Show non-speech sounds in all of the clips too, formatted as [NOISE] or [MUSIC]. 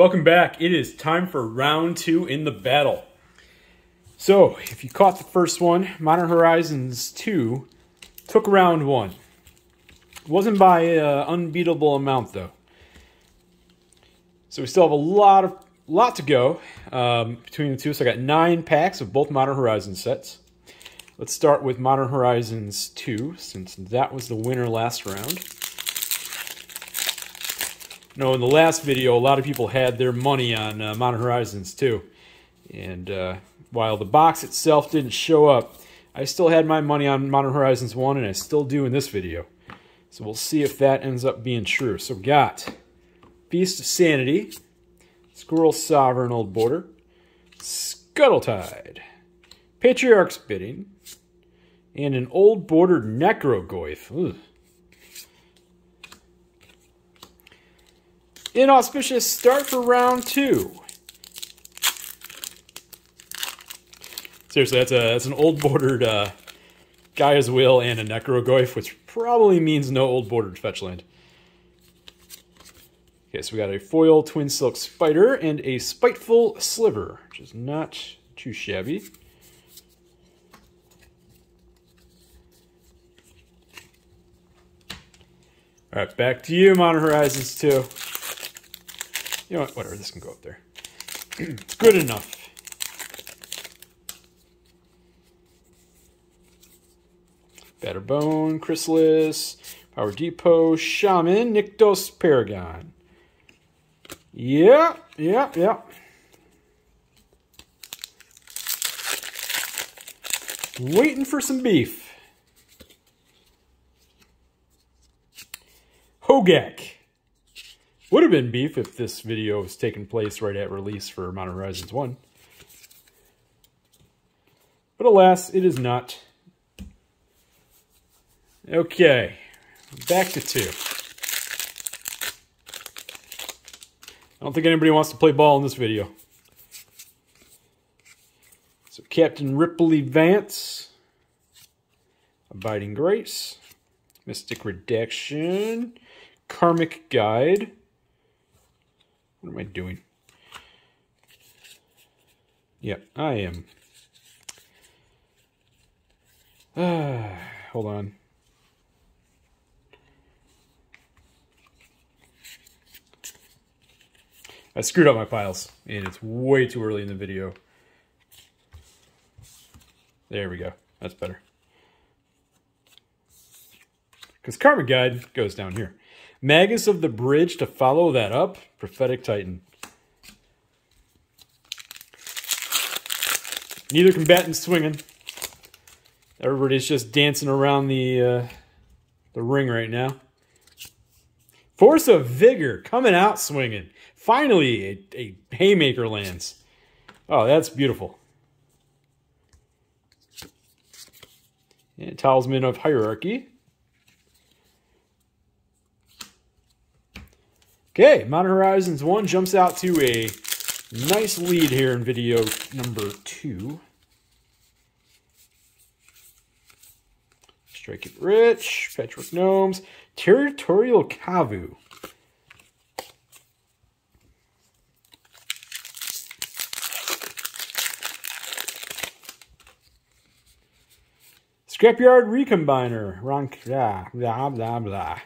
Welcome back. It is time for round two in the battle. So, if you caught the first one, Modern Horizons 2 took round one. It wasn't by an unbeatable amount, though. So we still have a lot of lot to go um, between the two. So I got nine packs of both Modern Horizons sets. Let's start with Modern Horizons 2, since that was the winner last round. No, in the last video, a lot of people had their money on uh, Modern Horizons 2. And uh, while the box itself didn't show up, I still had my money on Modern Horizons 1, and I still do in this video. So we'll see if that ends up being true. So we got Beast of Sanity, Squirrel Sovereign Old Border, Scuttletide, Patriarch's Bidding, and an old Border Necrogoyf. Ugh. Inauspicious start for round two. Seriously, that's a that's an old bordered uh, Gaea's Will and a Necrogoyf, which probably means no old bordered fetch land. Okay, so we got a foil Twin Silk Spider and a Spiteful Sliver, which is not too shabby. All right, back to you, Modern Horizons 2. You know what? Whatever, this can go up there. [CLEARS THROAT] it's good enough. Batterbone, Chrysalis, Power Depot, Shaman, Nykthos, Paragon. Yeah, yeah, yeah. Waiting for some beef. Hogaak. Would have been beef if this video was taking place right at release for Modern Horizons 1. But alas, it is not. Okay, back to two. I don't think anybody wants to play ball in this video. So Captain Ripley Vance, Abiding Grace, Mystic Redaction, Karmic Guide. What am I doing? Yeah, I am. Ah, [SIGHS] hold on. I screwed up my files, and it's way too early in the video. There we go. That's better. Because Karmic Guide goes down here. Magus of the Bridge to follow that up. Prophetic Titan. Neither combatant swinging. Everybody's just dancing around the uh, the ring right now. Force of Vigor coming out swinging. Finally, a, a haymaker lands. Oh, that's beautiful. And Talisman of Hierarchy. Okay, Modern Horizons 1 jumps out to a nice lead here in video number 2. Strike It Rich, Patchwork Gnomes, Territorial Kavu. Scrapyard Recombiner. Ron, blah, blah, blah, blah.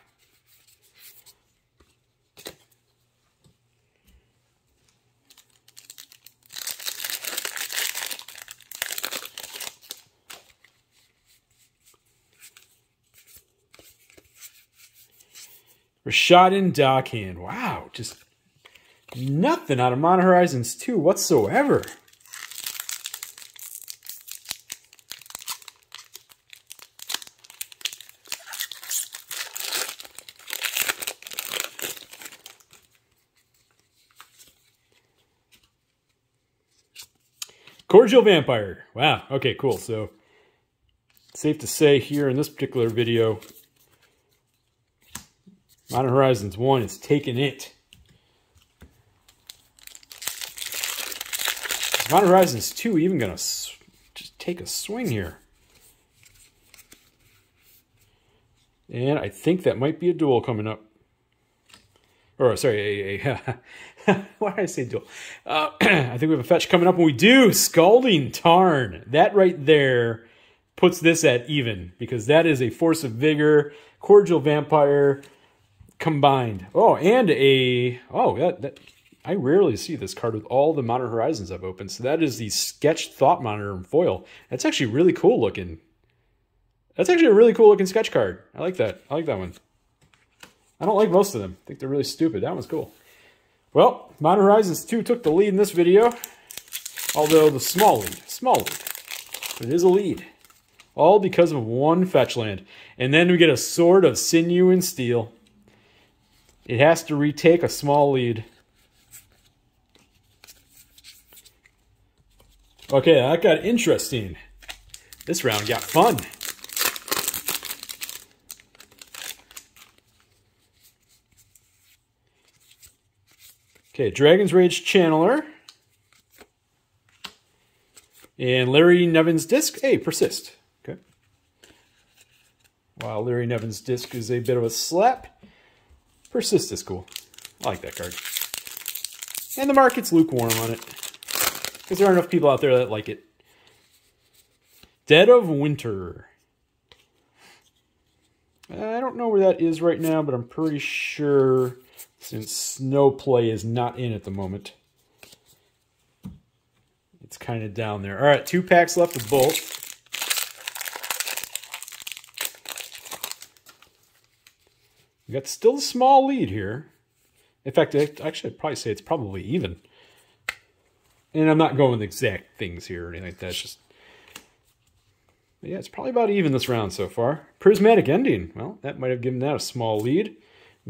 Rishadan Dockhand. Wow, just nothing out of Modern Horizons 2 whatsoever. Cordial Vampire. Wow. Okay, cool. So, safe to say here in this particular video, Modern Horizons 1 is taking it. Modern Horizons 2 even going to just take a swing here. And I think that might be a duel coming up. Or, sorry, a, a [LAUGHS] why did I say dual? Uh, [CLEARS THROAT] I think we have a fetch coming up, and we do. Scalding Tarn. That right there puts this at even, because that is a Force of Vigor, Cordial Vampire combined. Oh, and a... Oh, that, that I rarely see this card with all the Modern Horizons I've opened. So that is the Sketch Thought Monitor in foil. That's actually really cool looking. That's actually a really cool looking sketch card. I like that. I like that one. I don't like most of them. I think they're really stupid. That one's cool. Well, Modern Horizons 2 took the lead in this video. Although the small lead. Small lead. But it is a lead. All because of one fetch land. And then we get a Sword of Sinew and Steel. It has to retake a small lead. Okay, that got interesting. This round got fun. Okay, Dragon's Rage Channeler. And Larry Nevin's disc. Hey, persist. Okay. While Larry Nevin's disc is a bit of a slap, persist is cool. I like that card. And the market's lukewarm on it. Because there aren't enough people out there that like it. Dead of Winter. I don't know where that is right now, but I'm pretty sure since Snow Play is not in at the moment. It's kind of down there. All right, two packs left of both. We got still a small lead here. In fact, actually, I'd probably say it's probably even. And I'm not going with exact things here or anything like that. It's just, yeah, it's probably about even this round so far. Prismatic Ending. Well, that might have given that a small lead.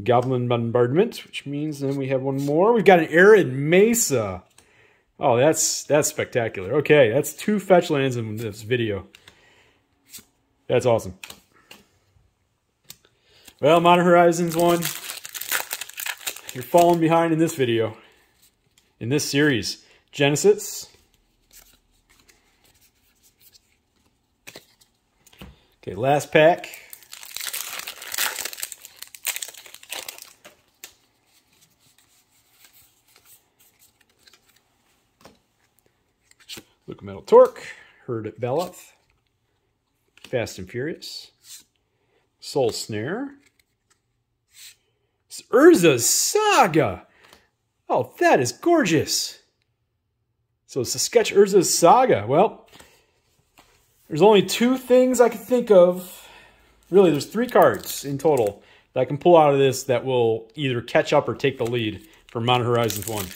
Goblin Bombardment, which means then we have one more. We've got an Arid Mesa. Oh, that's that's spectacular. Okay, that's two fetch lands in this video. That's awesome. Well, Modern Horizons 1, you're falling behind in this video, in this series. Genesis. Okay, last pack. Luke Metal Torque, Herd at Baloth, Fast and Furious, Soul Snare, it's Urza's Saga. Oh, that is gorgeous. So it's a sketch Urza's Saga. Well, there's only two things I can think of. Really, there's three cards in total that I can pull out of this that will either catch up or take the lead for Modern Horizons 1.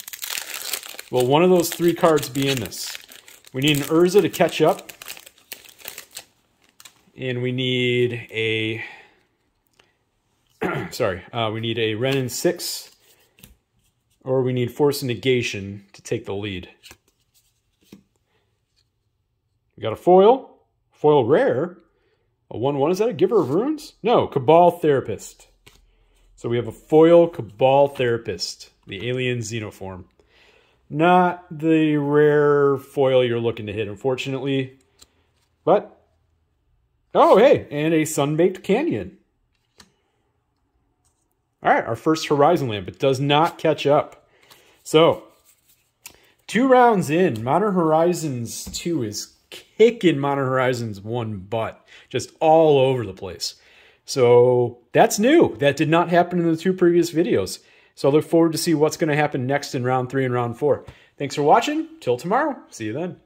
Will one of those three cards be in this? We need an Urza to catch up. And we need a... [CLEARS THROAT] sorry, uh, we need a Wrenn and Six. Or we need Force Negation to take the lead. We got a foil. Foil rare. A 1-1. Is that a Giver of Runes? No, Cabal Therapist. So we have a foil Cabal Therapist. The Alien Xenoform. Not the rare foil you're looking to hit, unfortunately. But, oh, hey, and a Sunbaked Canyon. All right, our first Horizon Lamp. It does not catch up. So, two rounds in, Modern Horizons 2 is kicking Modern Horizons 1 butt, just all over the place. So that's new. That did not happen in the two previous videos. So I look forward to see what's going to happen next in round three and round four. Thanks for watching. Till tomorrow. See you then.